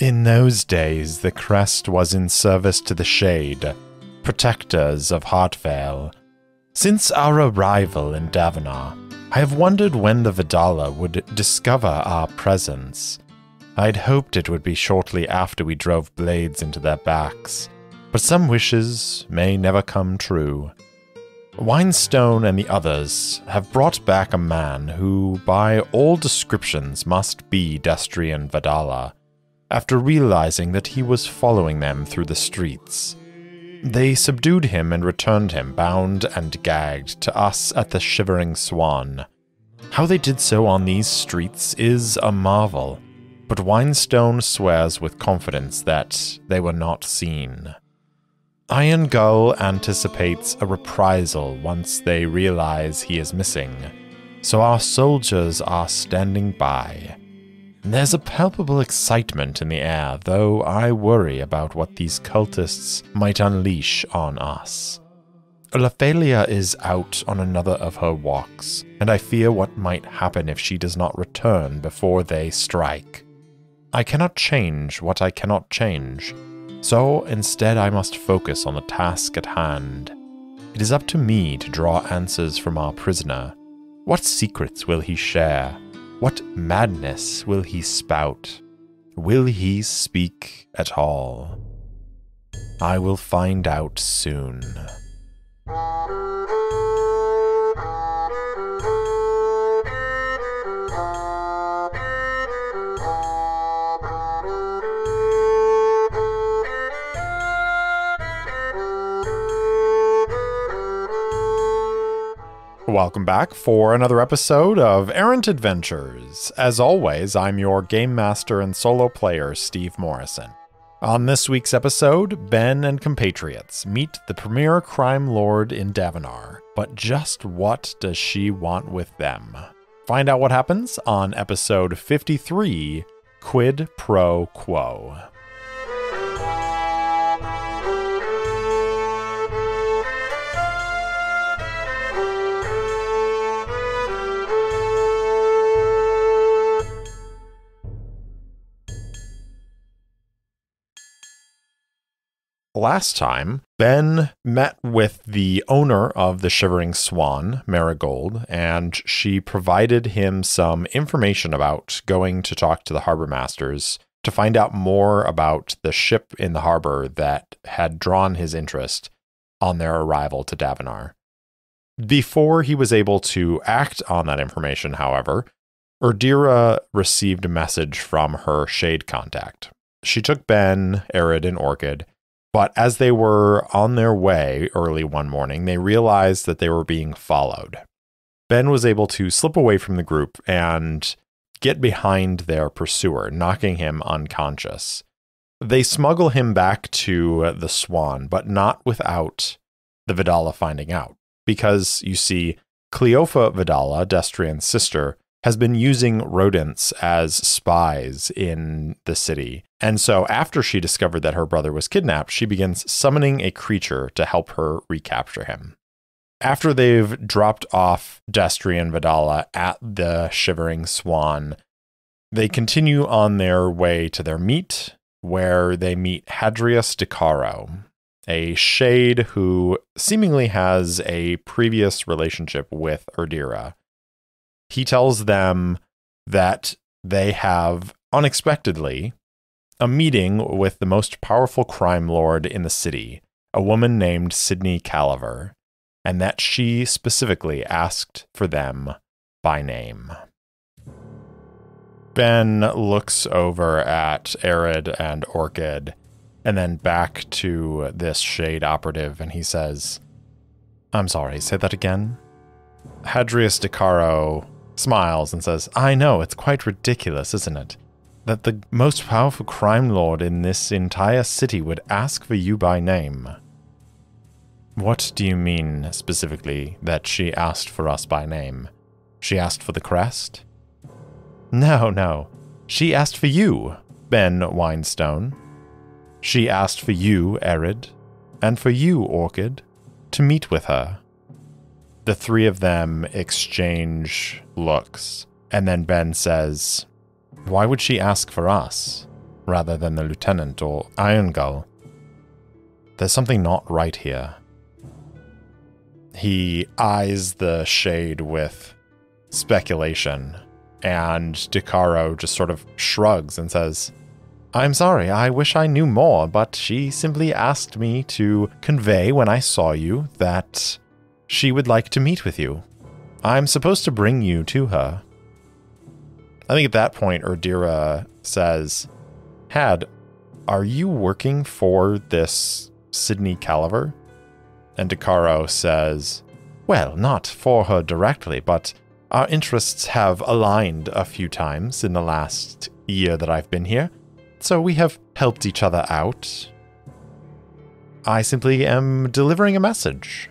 In those days, the crest was in service to the Shade, protectors of Heartvale. Since our arrival in Davennar, I have wondered when the Vidala would discover our presence. I'd hoped it would be shortly after we drove blades into their backs, but some wishes may never come true. Winestone and the others have brought back a man who, by all descriptions, must be Destrian Vidala after realizing that he was following them through the streets. They subdued him and returned him, bound and gagged, to us at the Shivering Swan. How they did so on these streets is a marvel, but Winestone swears with confidence that they were not seen. Iron Gull anticipates a reprisal once they realize he is missing, so our soldiers are standing by. There's a palpable excitement in the air, though I worry about what these cultists might unleash on us. Lephalia is out on another of her walks, and I fear what might happen if she does not return before they strike. I cannot change what I cannot change, so instead I must focus on the task at hand. It is up to me to draw answers from our prisoner. What secrets will he share? What madness will he spout? Will he speak at all? I will find out soon. Welcome back for another episode of Errant Adventures. As always, I'm your game master and solo player, Steve Morrison. On this week's episode, Ben and compatriots meet the premier crime lord in Davennar. But just what does she want with them? Find out what happens on episode 53 Quid Pro Quo. Last time, Ben met with the owner of the Shivering Swan, Marigold, and she provided him some information about going to talk to the harbor masters to find out more about the ship in the harbor that had drawn his interest on their arrival to Davennar. Before he was able to act on that information, however, Erdira received a message from her shade contact. She took Ben, Arid, and Orchid but as they were on their way early one morning, they realized that they were being followed. Ben was able to slip away from the group and get behind their pursuer, knocking him unconscious. They smuggle him back to the Swan, but not without the Vidala finding out. Because, you see, Cleofa Vidala, Destrian's sister, has been using rodents as spies in the city. And so, after she discovered that her brother was kidnapped, she begins summoning a creature to help her recapture him. After they've dropped off Destrian Vidala at the Shivering Swan, they continue on their way to their meet, where they meet Hadrius Decaro, a shade who seemingly has a previous relationship with Erdira he tells them that they have unexpectedly a meeting with the most powerful crime lord in the city, a woman named Sydney Calaver, and that she specifically asked for them by name. Ben looks over at Arid and Orchid and then back to this shade operative and he says, I'm sorry, say that again? Hadrius Decaro smiles and says, I know, it's quite ridiculous, isn't it? That the most powerful crime lord in this entire city would ask for you by name. What do you mean specifically that she asked for us by name? She asked for the crest? No, no. She asked for you, Ben Winestone. She asked for you, Arid, and for you, Orchid, to meet with her. The three of them exchange looks, and then Ben says, Why would she ask for us? rather than the lieutenant or Iron Gull. There's something not right here. He eyes the shade with speculation, and DiCaro just sort of shrugs and says, I'm sorry, I wish I knew more, but she simply asked me to convey when I saw you that she would like to meet with you. I'm supposed to bring you to her. I think at that point, Erdira says, Had, are you working for this Sydney Calaver? And Dakaro says, Well, not for her directly, but our interests have aligned a few times in the last year that I've been here so we have helped each other out. I simply am delivering a message.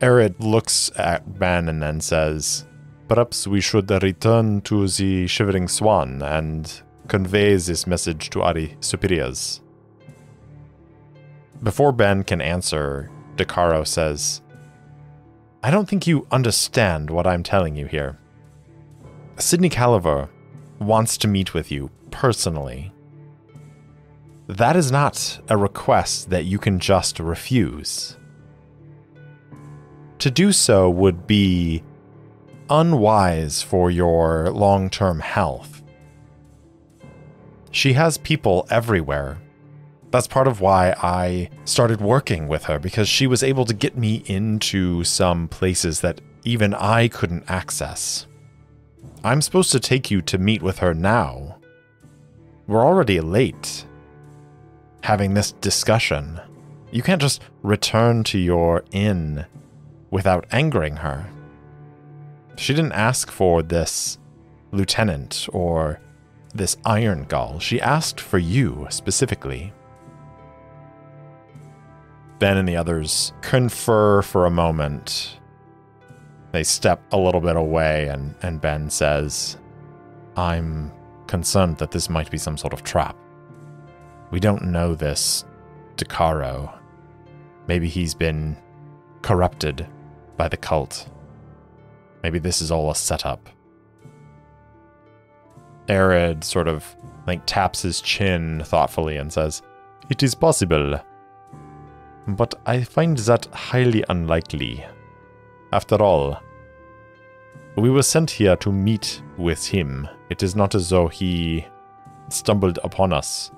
Arid looks at Ben and then says, Perhaps we should return to the Shivering Swan and convey this message to our superiors. Before Ben can answer, Decaro says, I don't think you understand what I'm telling you here. Sydney Calaver wants to meet with you personally. That is not a request that you can just refuse. To do so would be unwise for your long term health. She has people everywhere. That's part of why I started working with her, because she was able to get me into some places that even I couldn't access. I'm supposed to take you to meet with her now. We're already late having this discussion. You can't just return to your inn without angering her. She didn't ask for this lieutenant or this iron gull. She asked for you specifically. Ben and the others confer for a moment. They step a little bit away, and, and Ben says, I'm concerned that this might be some sort of trap. We don't know this Decaro. Maybe he's been corrupted by the cult. Maybe this is all a setup. Arid sort of like taps his chin thoughtfully and says, It is possible. But I find that highly unlikely. After all, we were sent here to meet with him. It is not as though he stumbled upon us.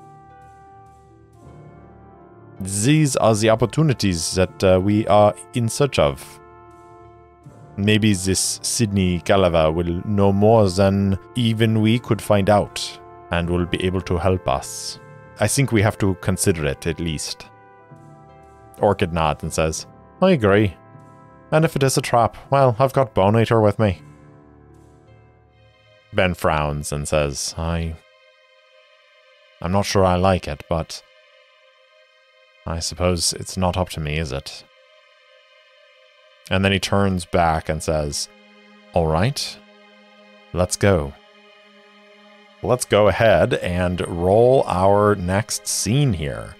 These are the opportunities that uh, we are in search of. Maybe this Sydney Calaver will know more than even we could find out and will be able to help us. I think we have to consider it at least. Orchid nods and says, I agree. And if it is a trap, well, I've got Bonator with me. Ben frowns and says, I. I'm not sure I like it, but. I suppose it's not up to me, is it? And then he turns back and says, All right, let's go. Let's go ahead and roll our next scene here.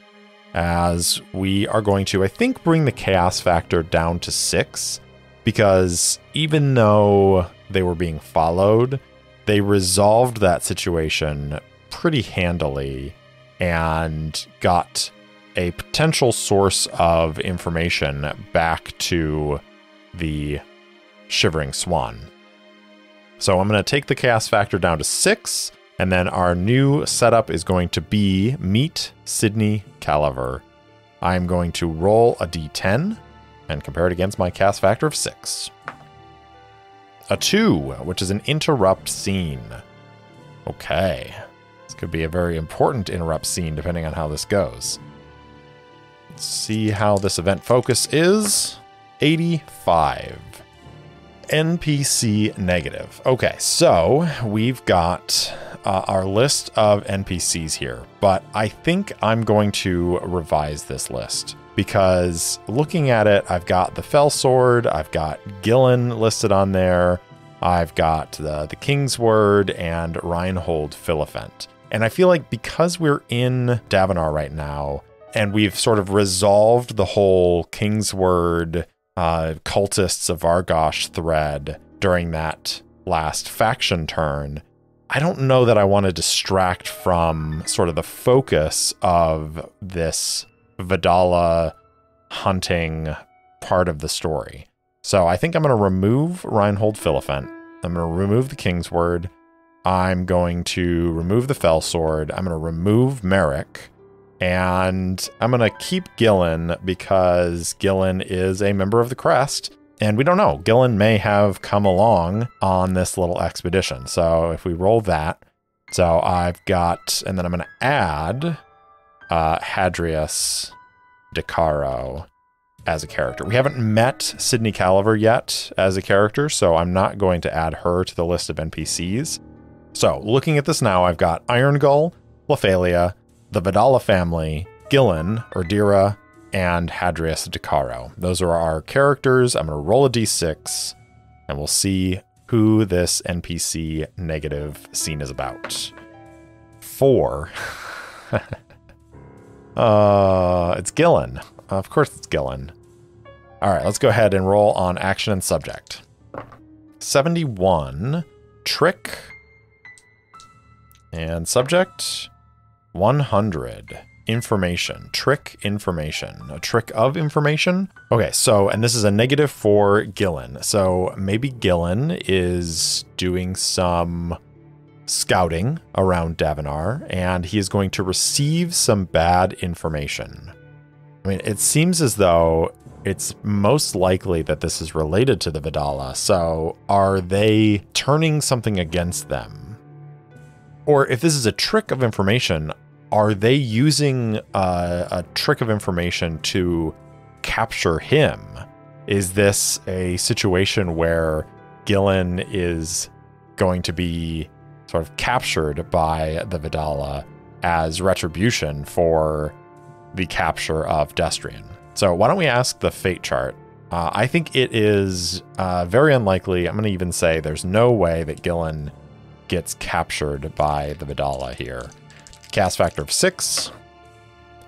As we are going to, I think, bring the chaos factor down to six, because even though they were being followed, they resolved that situation pretty handily and got a potential source of information back to the Shivering Swan. So I'm going to take the chaos factor down to six, and then our new setup is going to be Meet Sydney Calaver. I'm going to roll a d10 and compare it against my chaos factor of six. A two, which is an interrupt scene. Okay. This could be a very important interrupt scene depending on how this goes. Let's see how this event focus is. 85. NPC negative. Okay, so we've got uh, our list of NPCs here, but I think I'm going to revise this list because looking at it, I've got the Fell Sword, I've got Gillen listed on there, I've got the, the King's Word, and Reinhold Philiphant. And I feel like because we're in Davennar right now, and we've sort of resolved the whole King's Word uh, cultists of Argosh thread during that last faction turn, I don't know that I want to distract from sort of the focus of this Vidala hunting part of the story. So I think I'm going to remove Reinhold Philippant. I'm going to remove the King's Word. I'm going to remove the Fell Sword. I'm going to remove Merrick. And I'm going to keep Gillen because Gillen is a member of the Crest. And we don't know. Gillen may have come along on this little expedition. So if we roll that, so I've got, and then I'm going to add uh, Hadrius DeCaro as a character. We haven't met Sydney Calaver yet as a character, so I'm not going to add her to the list of NPCs. So looking at this now, I've got Iron Gull, Lephalia, the Vidala family, Gillen, Erdira, and Hadrius DeCaro. Those are our characters. I'm going to roll a d6 and we'll see who this NPC negative scene is about. Four. uh, it's Gillen. Of course it's Gillen. All right, let's go ahead and roll on action and subject. 71, trick, and subject, 100 information, trick information, a trick of information. Okay, so, and this is a negative for Gillen. So maybe Gillen is doing some scouting around Davennar and he is going to receive some bad information. I mean, it seems as though it's most likely that this is related to the Vidala. So are they turning something against them? Or if this is a trick of information, are they using uh, a trick of information to capture him? Is this a situation where Gillen is going to be sort of captured by the Vidala as retribution for the capture of Destrian? So why don't we ask the fate chart? Uh, I think it is uh, very unlikely. I'm going to even say there's no way that Gillen gets captured by the Vidala here. Chaos factor of 6.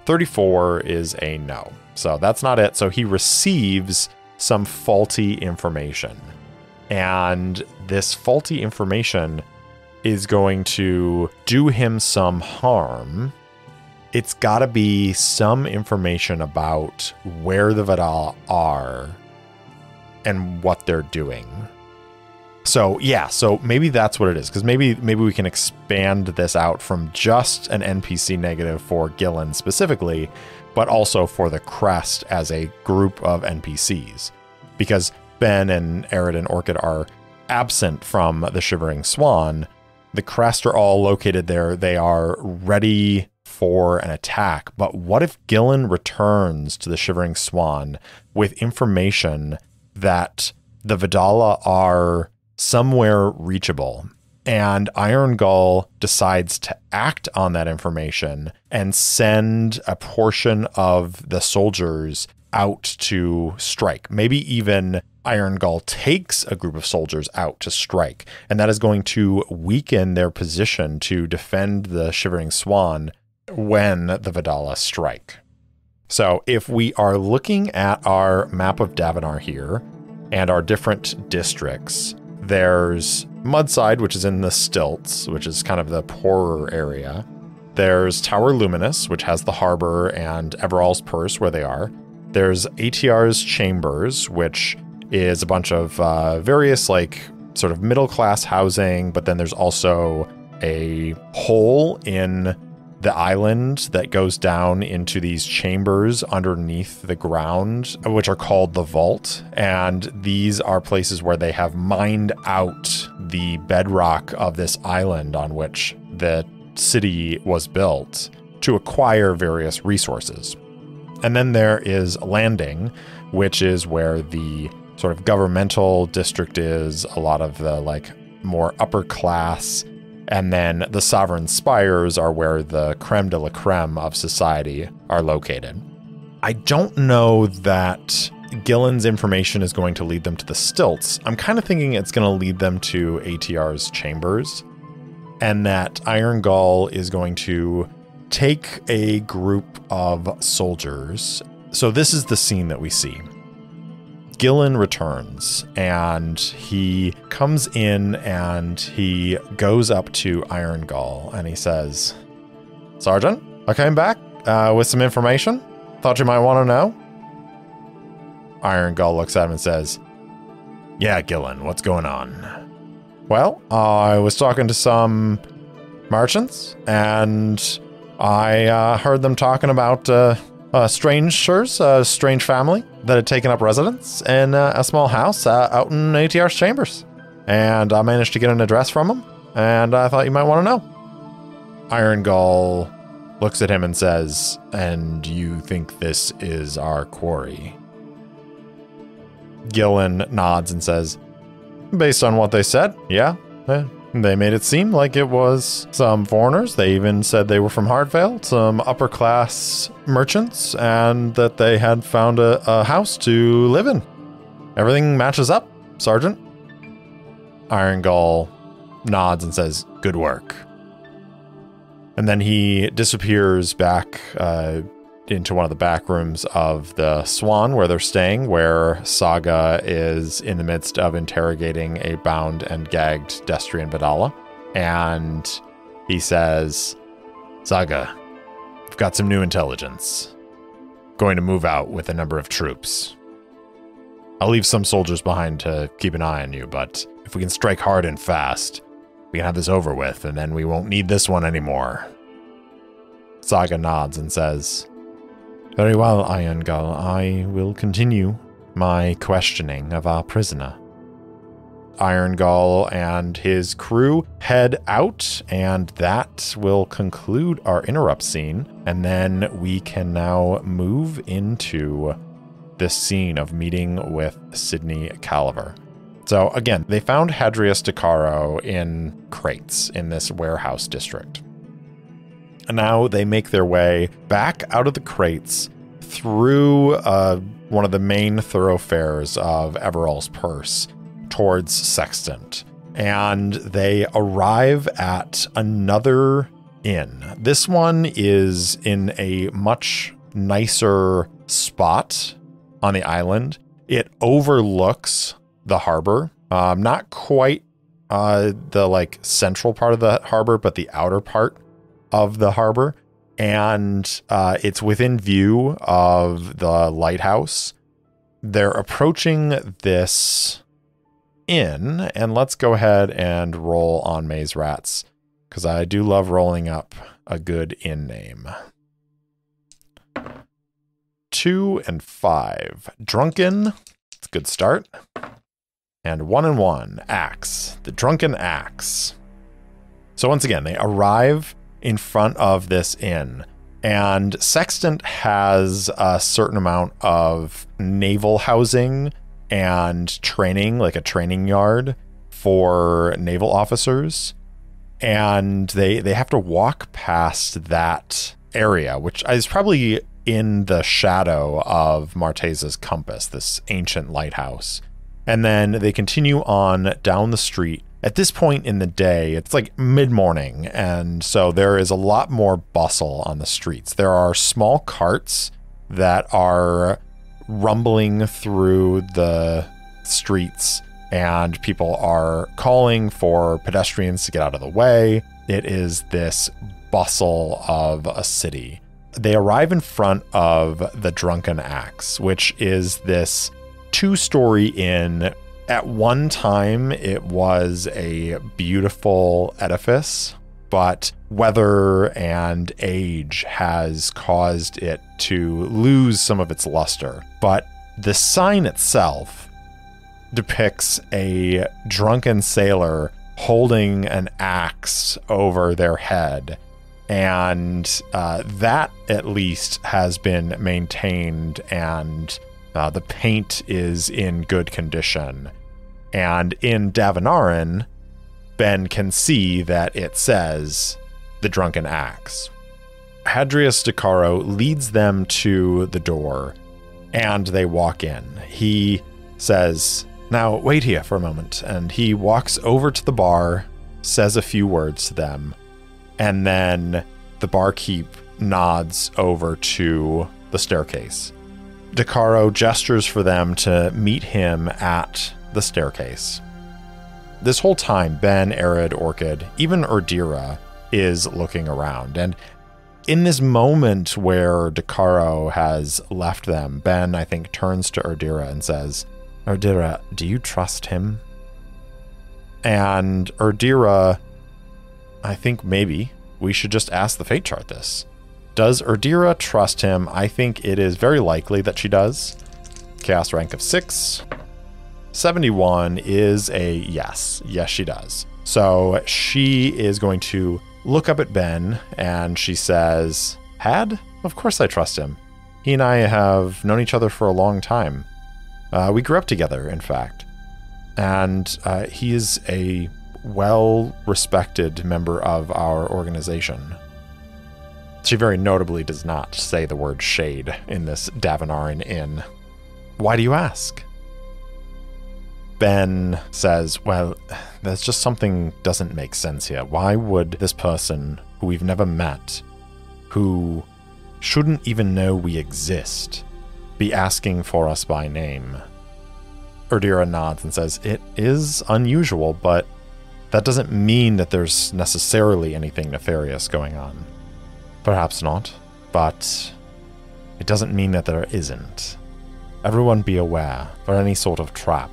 34 is a no. So that's not it. So he receives some faulty information. And this faulty information is going to do him some harm. It's got to be some information about where the Vidal are and what they're doing. So yeah, so maybe that's what it is because maybe maybe we can expand this out from just an NPC negative for Gillen specifically, but also for the Crest as a group of NPCs, because Ben and Arid and Orchid are absent from the Shivering Swan. The Crest are all located there. They are ready for an attack. But what if Gillen returns to the Shivering Swan with information that the Vidala are somewhere reachable. And Iron Gull decides to act on that information and send a portion of the soldiers out to strike. Maybe even Iron Gull takes a group of soldiers out to strike. And that is going to weaken their position to defend the Shivering Swan when the Vidala strike. So if we are looking at our map of Davennar here and our different districts, there's Mudside, which is in the stilts, which is kind of the poorer area. There's Tower Luminous, which has the harbor and Everall's Purse where they are. There's ATR's Chambers, which is a bunch of uh, various, like, sort of middle class housing, but then there's also a hole in the island that goes down into these chambers underneath the ground, which are called the vault. And these are places where they have mined out the bedrock of this island on which the city was built to acquire various resources. And then there is landing, which is where the sort of governmental district is, a lot of the like more upper class and then the sovereign spires are where the creme de la creme of society are located. I don't know that Gillen's information is going to lead them to the stilts. I'm kind of thinking it's going to lead them to ATR's chambers, and that Iron Gull is going to take a group of soldiers. So, this is the scene that we see. Gillen returns and he comes in and he goes up to Iron Gull and he says, Sergeant, I came back uh, with some information. Thought you might want to know. Iron Gull looks at him and says, Yeah, Gillen, what's going on? Well, I was talking to some merchants and I uh, heard them talking about uh, uh, strangers, a strange family that had taken up residence in uh, a small house uh, out in ATR's chambers. And I managed to get an address from them, and I thought you might want to know. Iron Gull looks at him and says, And you think this is our quarry? Gillen nods and says, Based on what they said, yeah. Eh, they made it seem like it was some foreigners. They even said they were from Hartvale, some upper class merchants, and that they had found a, a house to live in. Everything matches up, Sergeant. Iron Gull nods and says, Good work. And then he disappears back uh, into one of the back rooms of the Swan where they're staying, where Saga is in the midst of interrogating a bound and gagged Destrian Vidala. And he says, Saga, I've got some new intelligence. Going to move out with a number of troops. I'll leave some soldiers behind to keep an eye on you, but if we can strike hard and fast, we can have this over with, and then we won't need this one anymore. Saga nods and says, very well, Iron Gull. I will continue my questioning of our prisoner. Iron Gull and his crew head out, and that will conclude our interrupt scene. And then we can now move into this scene of meeting with Sydney Calaver. So, again, they found Hadrius Caro in crates in this warehouse district. And now they make their way back out of the crates through uh, one of the main thoroughfares of Everall's Purse towards Sextant. And they arrive at another inn. This one is in a much nicer spot on the island. It overlooks the harbor. Um, not quite uh, the like central part of the harbor, but the outer part of the harbor. And uh, it's within view of the lighthouse. They're approaching this inn, and let's go ahead and roll on Maze Rats because I do love rolling up a good inn name. Two and five. Drunken. It's a good start. And one and one. Axe. The Drunken Axe. So once again, they arrive in front of this inn. And Sextant has a certain amount of naval housing and training, like a training yard for naval officers. And they they have to walk past that area, which is probably in the shadow of Marteza's compass, this ancient lighthouse. And then they continue on down the street at this point in the day, it's like mid morning, and so there is a lot more bustle on the streets. There are small carts that are rumbling through the streets, and people are calling for pedestrians to get out of the way. It is this bustle of a city. They arrive in front of the Drunken Axe, which is this two story inn at one time, it was a beautiful edifice, but weather and age has caused it to lose some of its luster. But the sign itself depicts a drunken sailor holding an axe over their head. And uh, that, at least, has been maintained, and uh, the paint is in good condition. And in Davinaran, Ben can see that it says the drunken axe. Hadrius Caro leads them to the door and they walk in. He says, Now wait here for a moment. And he walks over to the bar, says a few words to them, and then the barkeep nods over to the staircase. DeCaro gestures for them to meet him at the staircase. This whole time, Ben, Arid, Orchid, even Erdira is looking around. And in this moment where Dakaro has left them, Ben, I think, turns to Erdira and says, Erdira, do you trust him? And Erdira, I think maybe we should just ask the fate chart this. Does Erdira trust him? I think it is very likely that she does. Chaos rank of 6. 71 is a yes. Yes, she does. So she is going to look up at Ben and she says, Had? Of course I trust him. He and I have known each other for a long time. Uh, we grew up together, in fact. And uh, he is a well respected member of our organization. She very notably does not say the word shade in this Davinarin inn. Why do you ask? Ben says, Well, there's just something doesn't make sense here. Why would this person who we've never met, who shouldn't even know we exist, be asking for us by name? Erdira nods and says, It is unusual, but that doesn't mean that there's necessarily anything nefarious going on. Perhaps not, but it doesn't mean that there isn't. Everyone be aware for any sort of trap.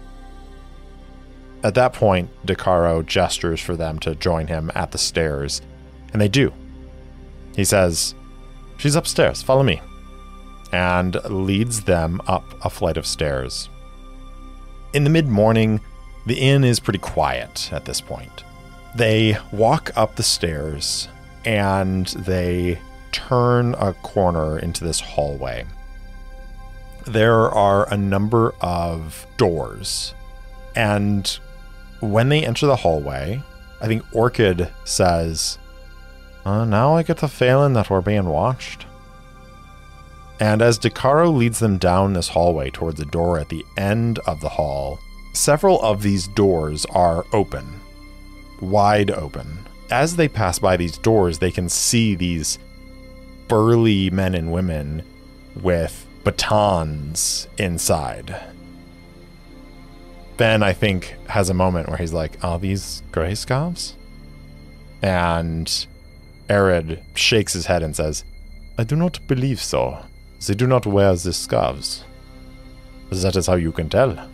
At that point, Dakaro gestures for them to join him at the stairs, and they do. He says, She's upstairs, follow me, and leads them up a flight of stairs. In the mid morning, the inn is pretty quiet at this point. They walk up the stairs and they turn a corner into this hallway. There are a number of doors, and when they enter the hallway, I think Orchid says, uh, Now I get the feeling that we're being watched. And as Dakaro leads them down this hallway towards the door at the end of the hall, several of these doors are open, wide open. As they pass by these doors, they can see these burly men and women with batons inside. Ben, I think, has a moment where he's like, Are these gray scarves? And Arid shakes his head and says, I do not believe so. They do not wear these scarves. That is how you can tell.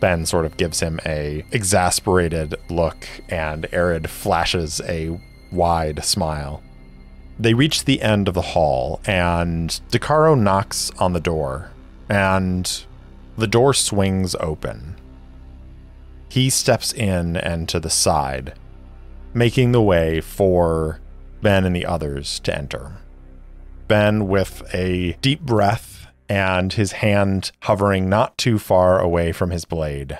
Ben sort of gives him a exasperated look, and Arid flashes a wide smile. They reach the end of the hall, and Dakaro knocks on the door, and the door swings open. He steps in and to the side, making the way for Ben and the others to enter. Ben, with a deep breath and his hand hovering not too far away from his blade,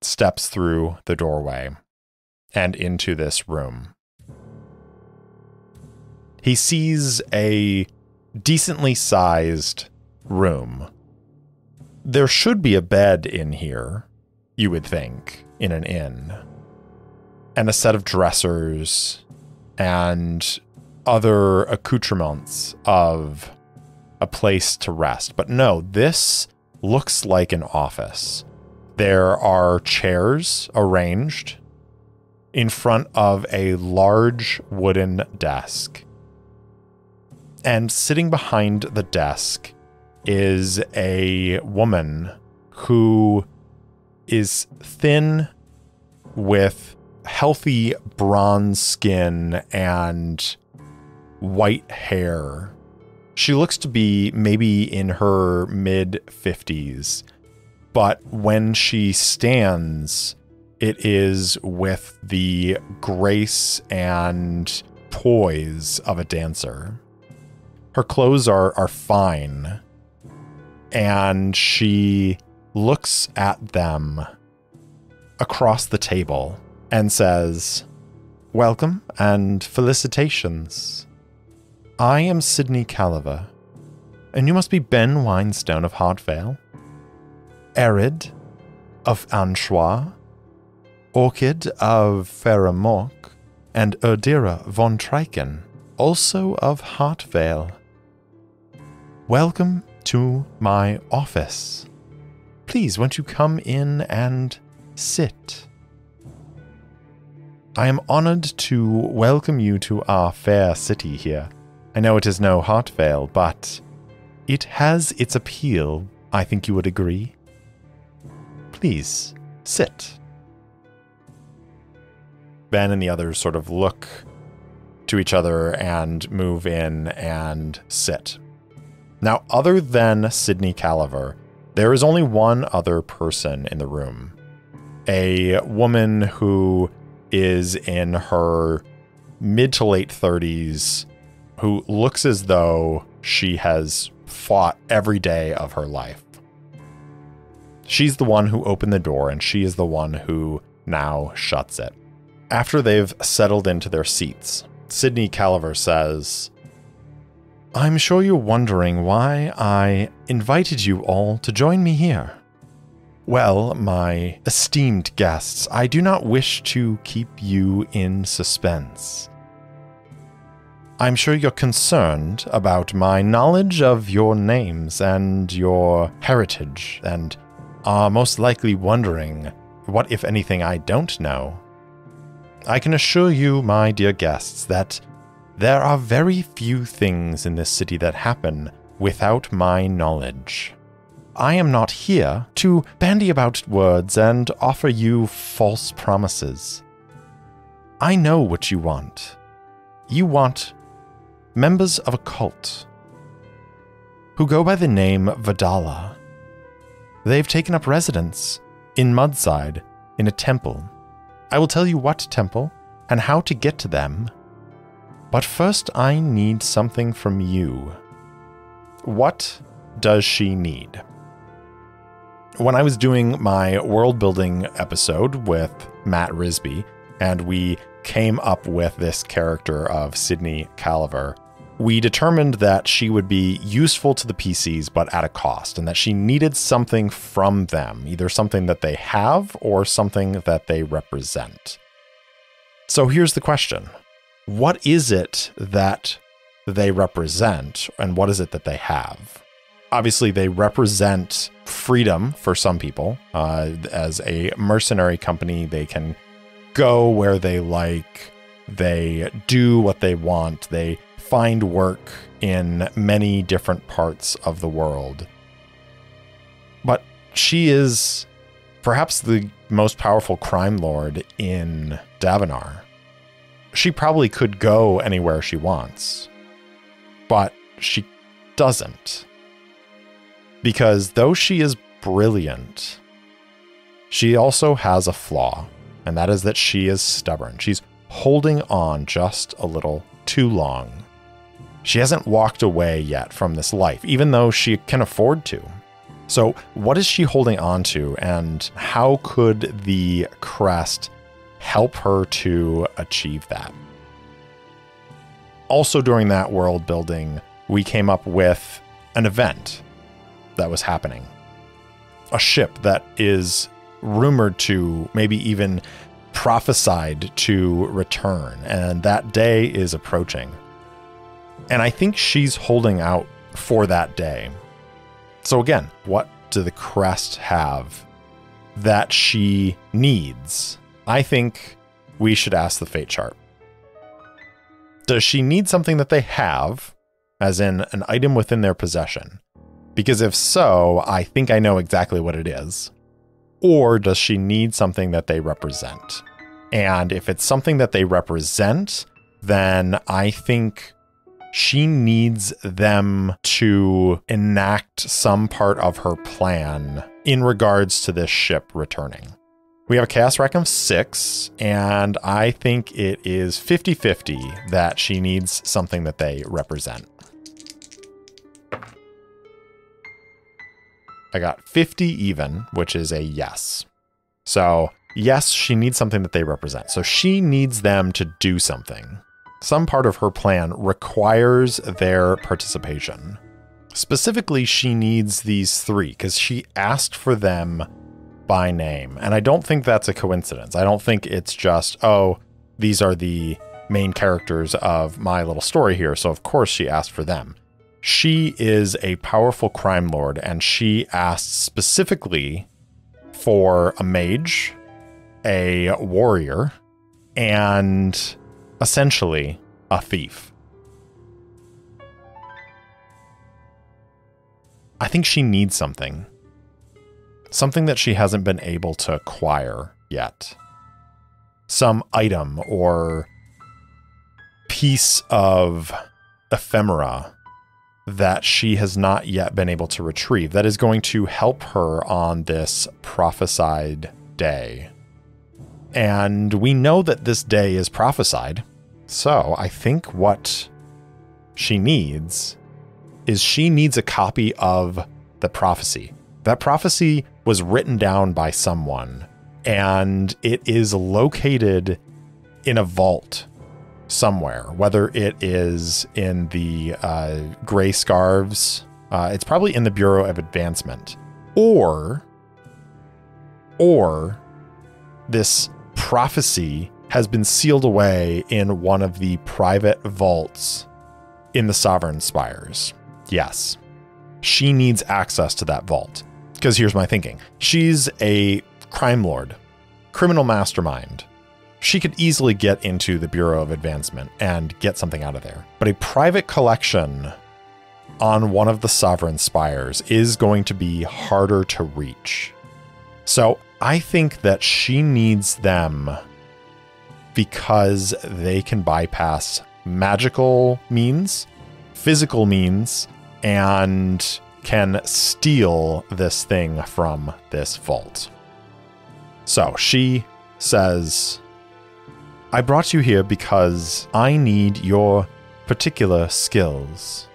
steps through the doorway and into this room. He sees a decently sized room. There should be a bed in here, you would think, in an inn, and a set of dressers and other accoutrements of a place to rest. But no, this looks like an office. There are chairs arranged in front of a large wooden desk. And sitting behind the desk is a woman who is thin with healthy bronze skin and white hair. She looks to be maybe in her mid 50s, but when she stands, it is with the grace and poise of a dancer. Her clothes are, are fine, and she looks at them across the table and says, Welcome and felicitations. I am Sydney Calaver, and you must be Ben Winestone of Hartvale, Arid of Anchois, Orchid of Faramork, and Erdira von Triken, also of Hartvale. Welcome to my office. Please, won't you come in and sit? I am honored to welcome you to our fair city here. I know it is no Heartvale, but it has its appeal, I think you would agree. Please, sit. Ben and the others sort of look to each other and move in and sit. Now, other than Sydney Calaver, there is only one other person in the room a woman who is in her mid to late 30s, who looks as though she has fought every day of her life. She's the one who opened the door, and she is the one who now shuts it. After they've settled into their seats, Sydney Calaver says, I'm sure you're wondering why I invited you all to join me here. Well, my esteemed guests, I do not wish to keep you in suspense. I'm sure you're concerned about my knowledge of your names and your heritage, and are most likely wondering what, if anything, I don't know. I can assure you, my dear guests, that there are very few things in this city that happen without my knowledge. I am not here to bandy about words and offer you false promises. I know what you want. You want members of a cult who go by the name Vidala. They've taken up residence in Mudside in a temple I will tell you what temple and how to get to them. But first, I need something from you. What does she need? When I was doing my world building episode with Matt Risby, and we came up with this character of Sydney Calaver, we determined that she would be useful to the PCs, but at a cost, and that she needed something from them, either something that they have or something that they represent. So here's the question What is it that they represent, and what is it that they have? Obviously, they represent freedom for some people. Uh, as a mercenary company, they can go where they like, they do what they want, they find work in many different parts of the world. But she is perhaps the most powerful crime lord in Davennar. She probably could go anywhere she wants, but she doesn't. Because though she is brilliant, she also has a flaw, and that is that she is stubborn. She's holding on just a little too long. She hasn't walked away yet from this life, even though she can afford to. So, what is she holding on to, and how could the crest help her to achieve that? Also, during that world building, we came up with an event that was happening. A ship that is rumored to, maybe even prophesied to return, and that day is approaching. And I think she's holding out for that day. So, again, what do the crest have that she needs? I think we should ask the fate chart. Does she need something that they have, as in an item within their possession? Because if so, I think I know exactly what it is. Or does she need something that they represent? And if it's something that they represent, then I think she needs them to enact some part of her plan in regards to this ship returning. We have a chaos rack of six, and I think it is 50 50 that she needs something that they represent. I got 50 even, which is a yes. So, yes, she needs something that they represent. So, she needs them to do something some part of her plan requires their participation. Specifically, she needs these three because she asked for them by name. And I don't think that's a coincidence. I don't think it's just, oh, these are the main characters of my little story here. So, of course, she asked for them. She is a powerful crime lord, and she asked specifically for a mage, a warrior, and essentially a thief. I think she needs something. Something that she hasn't been able to acquire yet. Some item or piece of ephemera that she has not yet been able to retrieve that is going to help her on this prophesied day. And we know that this day is prophesied. So I think what she needs is she needs a copy of the prophecy. That prophecy was written down by someone and it is located in a vault somewhere, whether it is in the uh, gray scarves, uh, it's probably in the Bureau of Advancement, or or this prophecy has been sealed away in one of the private vaults in the Sovereign Spires. Yes, she needs access to that vault. Because here's my thinking she's a crime lord, criminal mastermind she could easily get into the Bureau of Advancement and get something out of there. But a private collection on one of the Sovereign Spires is going to be harder to reach. So I think that she needs them because they can bypass magical means, physical means, and can steal this thing from this vault. So she says, I brought you here because I need your particular skills.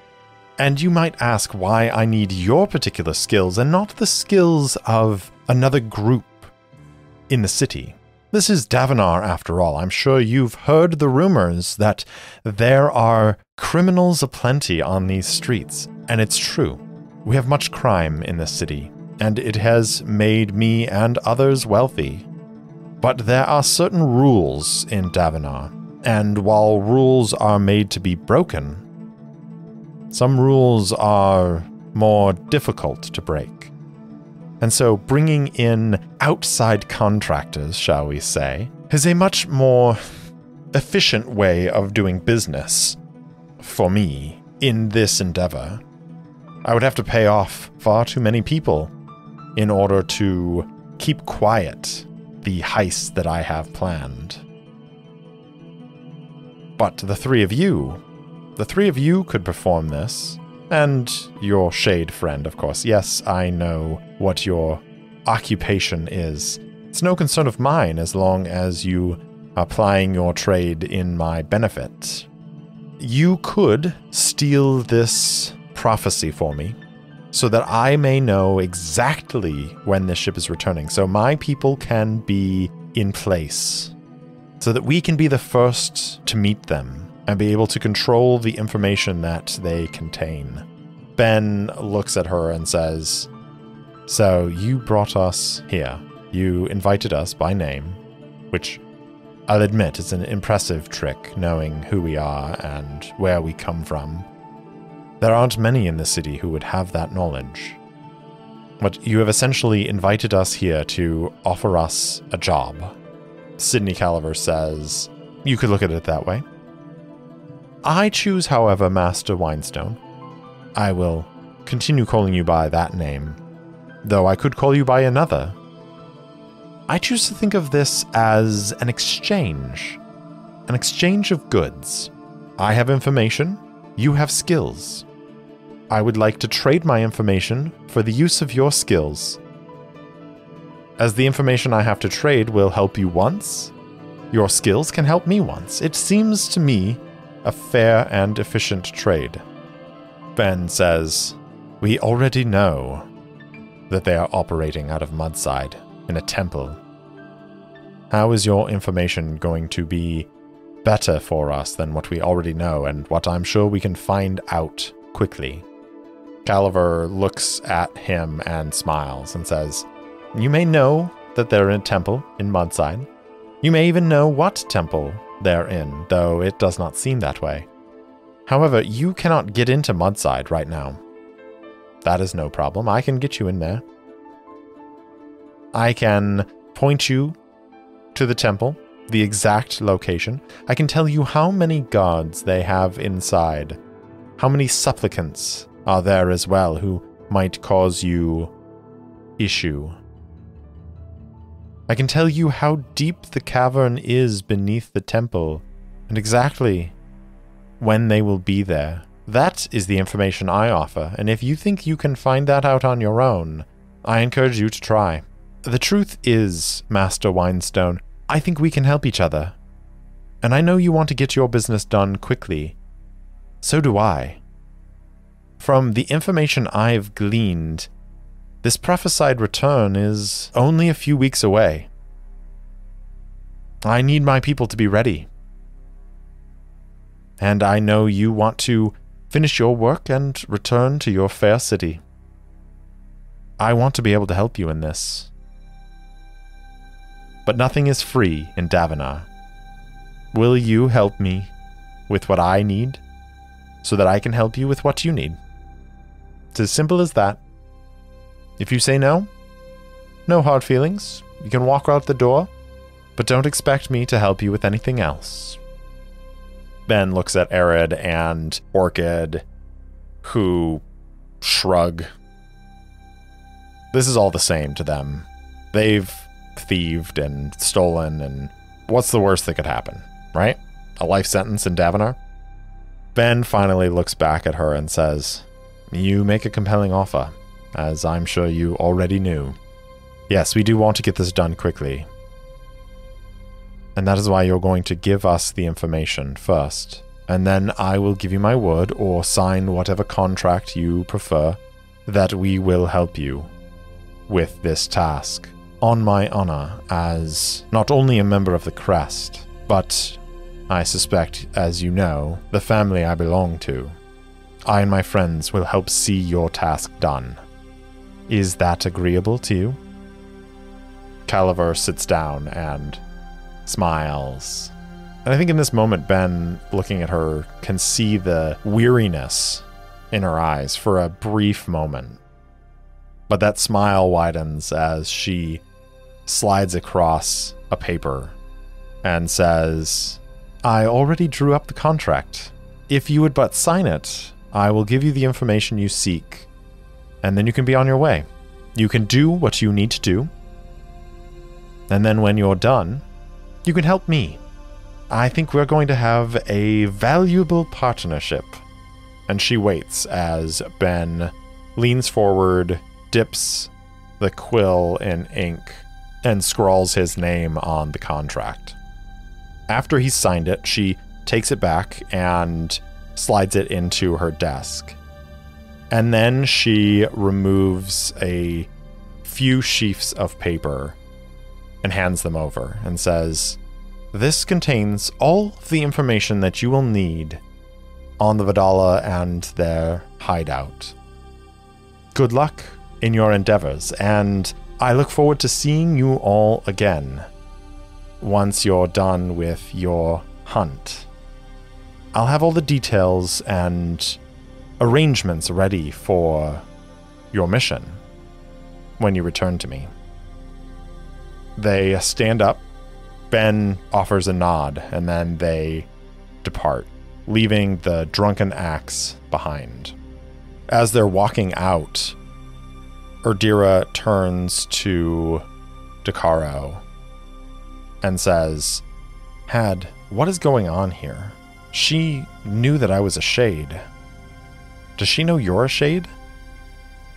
And you might ask why I need your particular skills and not the skills of another group in the city. This is Davennar, after all. I'm sure you've heard the rumors that there are criminals aplenty on these streets, and it's true. We have much crime in this city, and it has made me and others wealthy. But there are certain rules in Davennar, and while rules are made to be broken, some rules are more difficult to break. And so bringing in outside contractors, shall we say, is a much more efficient way of doing business for me in this endeavor. I would have to pay off far too many people in order to keep quiet the heist that I have planned. But the three of you, the three of you could perform this, and your shade friend, of course. Yes, I know what your occupation is. It's no concern of mine as long as you are plying your trade in my benefit. You could steal this prophecy for me so that I may know exactly when this ship is returning, so my people can be in place, so that we can be the first to meet them and be able to control the information that they contain. Ben looks at her and says, So you brought us here. You invited us by name, which I'll admit is an impressive trick, knowing who we are and where we come from. There aren't many in the city who would have that knowledge. But you have essentially invited us here to offer us a job. Sydney Calaver says, You could look at it that way. I choose, however, Master Winestone. I will continue calling you by that name, though I could call you by another. I choose to think of this as an exchange, an exchange of goods. I have information, you have skills. I would like to trade my information for the use of your skills. As the information I have to trade will help you once, your skills can help me once. It seems to me a fair and efficient trade. Ben says, We already know that they are operating out of Mudside in a temple. How is your information going to be better for us than what we already know and what I'm sure we can find out quickly? Calaver looks at him and smiles and says, You may know that they're in a temple in Mudside. You may even know what temple they're in, though it does not seem that way. However, you cannot get into Mudside right now. That is no problem. I can get you in there. I can point you to the temple, the exact location. I can tell you how many gods they have inside, how many supplicants are there as well who might cause you issue. I can tell you how deep the cavern is beneath the temple and exactly when they will be there. That is the information I offer, and if you think you can find that out on your own, I encourage you to try. The truth is, Master Winestone, I think we can help each other. And I know you want to get your business done quickly. So do I. From the information I've gleaned, this prophesied return is only a few weeks away. I need my people to be ready. And I know you want to finish your work and return to your fair city. I want to be able to help you in this. But nothing is free in Davennar. Will you help me with what I need so that I can help you with what you need? It's as simple as that. If you say no, no hard feelings. You can walk out the door, but don't expect me to help you with anything else. Ben looks at Arid and Orchid, who shrug. This is all the same to them. They've thieved and stolen, and what's the worst that could happen, right? A life sentence in Davennar? Ben finally looks back at her and says, you make a compelling offer, as I'm sure you already knew. Yes, we do want to get this done quickly. And that is why you're going to give us the information first. And then I will give you my word, or sign whatever contract you prefer, that we will help you with this task. On my honor, as not only a member of the Crest, but I suspect, as you know, the family I belong to. I and my friends will help see your task done. Is that agreeable to you? Calaver sits down and smiles. And I think in this moment, Ben, looking at her, can see the weariness in her eyes for a brief moment. But that smile widens as she slides across a paper and says, I already drew up the contract. If you would but sign it, I will give you the information you seek, and then you can be on your way. You can do what you need to do, and then when you're done, you can help me. I think we're going to have a valuable partnership. And she waits as Ben leans forward, dips the quill in ink, and scrawls his name on the contract. After he's signed it, she takes it back and slides it into her desk. And then she removes a few sheafs of paper and hands them over and says, This contains all the information that you will need on the Vidala and their hideout. Good luck in your endeavors, and I look forward to seeing you all again once you're done with your hunt. I'll have all the details and arrangements ready for your mission when you return to me. They stand up. Ben offers a nod, and then they depart, leaving the drunken axe behind. As they're walking out, Erdira turns to Dakaro and says, Had, what is going on here? She knew that I was a shade. Does she know you're a shade?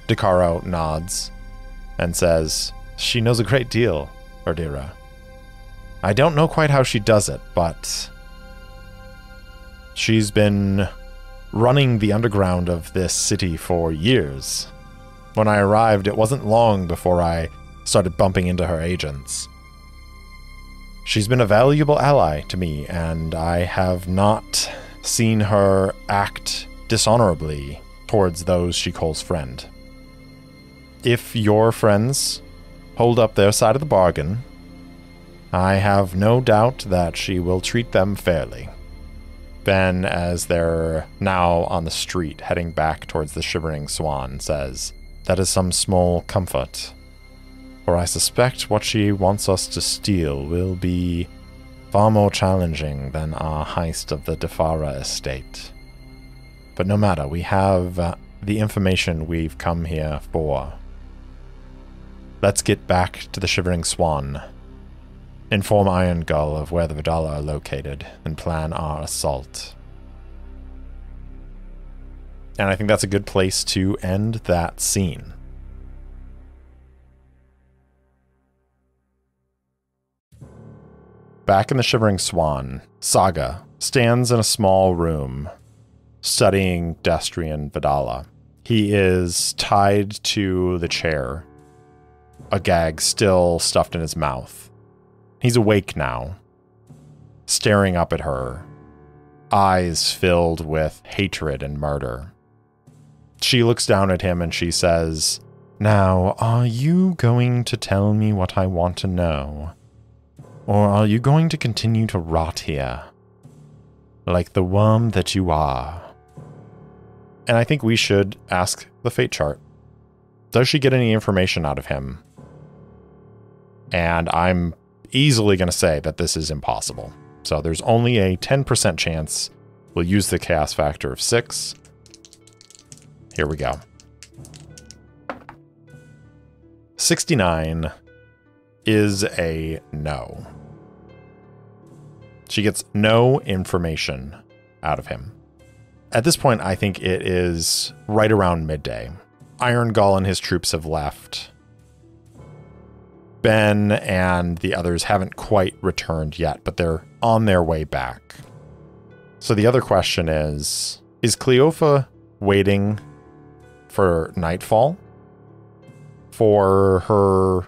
Dakaro nods and says, She knows a great deal, Erdira. I don't know quite how she does it, but she's been running the underground of this city for years. When I arrived, it wasn't long before I started bumping into her agents. She's been a valuable ally to me, and I have not seen her act dishonorably towards those she calls friend. If your friends hold up their side of the bargain, I have no doubt that she will treat them fairly. Ben, as they're now on the street heading back towards the Shivering Swan, says, That is some small comfort. For I suspect what she wants us to steal will be far more challenging than our heist of the Defara estate. But no matter, we have uh, the information we've come here for. Let's get back to the Shivering Swan, inform Iron Gull of where the Vidala are located, and plan our assault. And I think that's a good place to end that scene. Back in the Shivering Swan, Saga stands in a small room studying Destrian Vidala. He is tied to the chair, a gag still stuffed in his mouth. He's awake now, staring up at her, eyes filled with hatred and murder. She looks down at him and she says, Now, are you going to tell me what I want to know? Or are you going to continue to rot here? Like the worm that you are. And I think we should ask the fate chart. Does she get any information out of him? And I'm easily going to say that this is impossible. So there's only a 10% chance we'll use the chaos factor of 6. Here we go. 69 is a no. She gets no information out of him. At this point, I think it is right around midday. Iron Gull and his troops have left. Ben and the others haven't quite returned yet, but they're on their way back. So the other question is Is Cleofa waiting for nightfall for her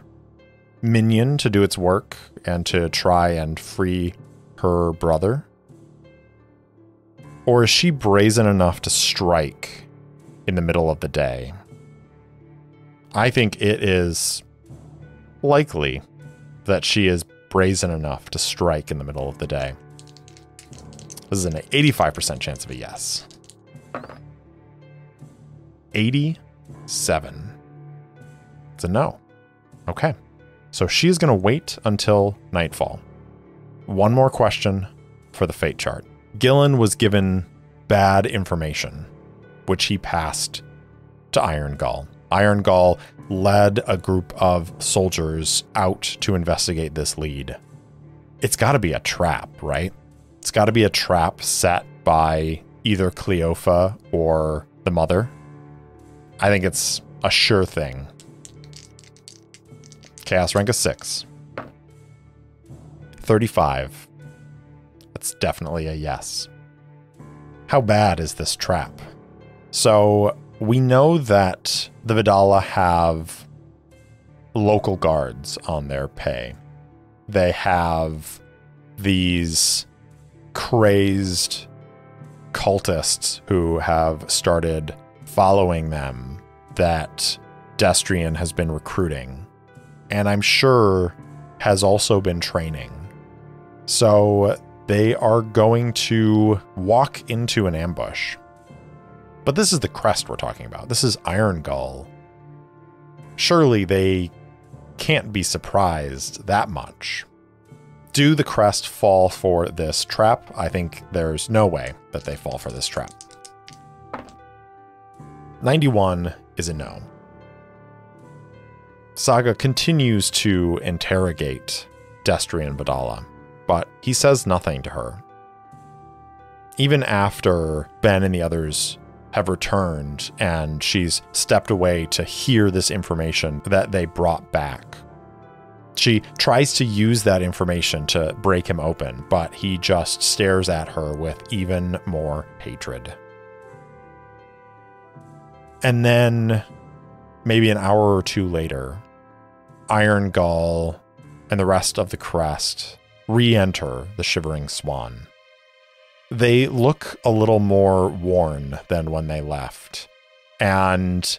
minion to do its work and to try and free her brother? Or is she brazen enough to strike in the middle of the day? I think it is likely that she is brazen enough to strike in the middle of the day. This is an 85% chance of a yes. 87. It's a no. Okay. So she's going to wait until nightfall. One more question for the fate chart. Gillen was given bad information, which he passed to Iron Gull. Iron Gull led a group of soldiers out to investigate this lead. It's got to be a trap, right? It's got to be a trap set by either Cleofa or the mother. I think it's a sure thing. Chaos rank of 6. 35. That's definitely a yes. How bad is this trap? So we know that the Vidala have local guards on their pay. They have these crazed cultists who have started following them that Destrian has been recruiting. And I'm sure has also been training. So they are going to walk into an ambush. But this is the crest we're talking about. This is Iron Gull. Surely they can't be surprised that much. Do the crest fall for this trap? I think there's no way that they fall for this trap. 91 is a no. Saga continues to interrogate Destrian Vidala but he says nothing to her. Even after Ben and the others have returned and she's stepped away to hear this information that they brought back. She tries to use that information to break him open, but he just stares at her with even more hatred. And then, maybe an hour or two later, Iron Gull, and the rest of the crest re enter the Shivering Swan. They look a little more worn than when they left, and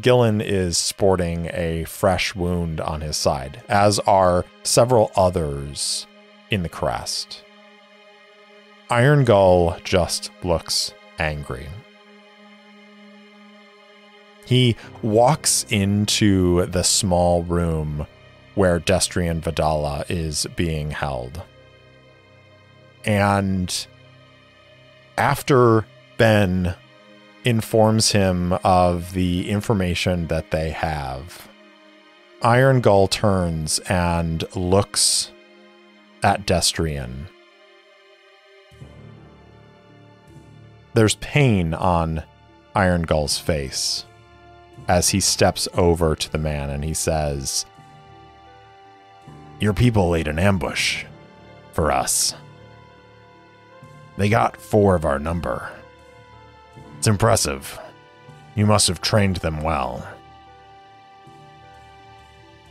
Gillen is sporting a fresh wound on his side, as are several others in the crest. Iron Gull just looks angry. He walks into the small room where Destrian Vidala is being held. And after Ben informs him of the information that they have, Iron Gull turns and looks at Destrian. There's pain on Iron Gull's face as he steps over to the man and he says, Your people laid an ambush for us. They got four of our number. It's impressive. You must have trained them well.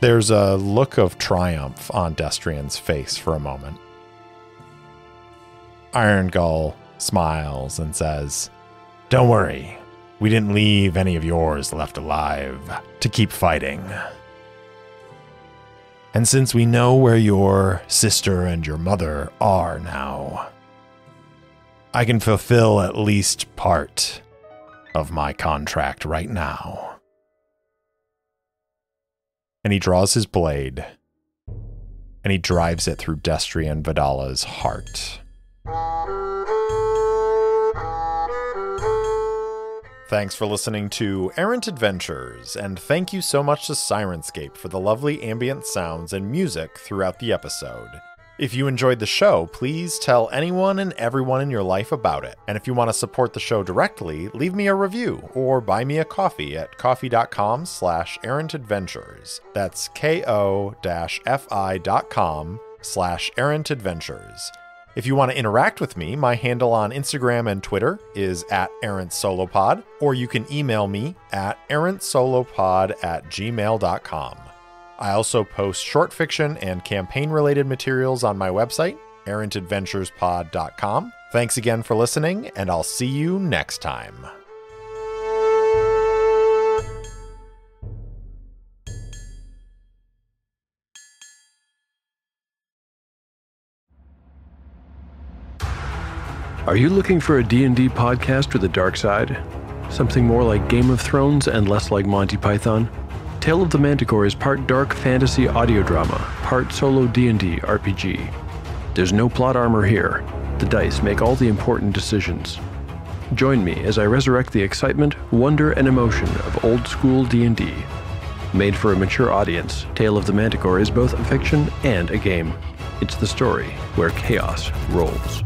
There's a look of triumph on Destrian's face for a moment. Iron Gull smiles and says, Don't worry, we didn't leave any of yours left alive to keep fighting. And since we know where your sister and your mother are now, I can fulfill at least part of my contract right now. And he draws his blade and he drives it through Destrian Vidala's heart. Thanks for listening to Errant Adventures, and thank you so much to Syrinscape for the lovely ambient sounds and music throughout the episode. If you enjoyed the show, please tell anyone and everyone in your life about it. And if you want to support the show directly, leave me a review or buy me a coffee at ko-fi.com slash errantadventures. That's ko-fi.com slash errantadventures. If you want to interact with me, my handle on Instagram and Twitter is at errantsolopod, or you can email me at errantsolopod at gmail.com. I also post short fiction and campaign related materials on my website, errantadventurespod.com. Thanks again for listening, and I'll see you next time. Are you looking for a D&D podcast with a dark side? Something more like Game of Thrones and less like Monty Python? Tale of the Manticore is part dark fantasy audio drama, part solo D&D RPG. There's no plot armor here. The dice make all the important decisions. Join me as I resurrect the excitement, wonder, and emotion of old school D&D. Made for a mature audience, Tale of the Manticore is both a fiction and a game. It's the story where chaos rolls.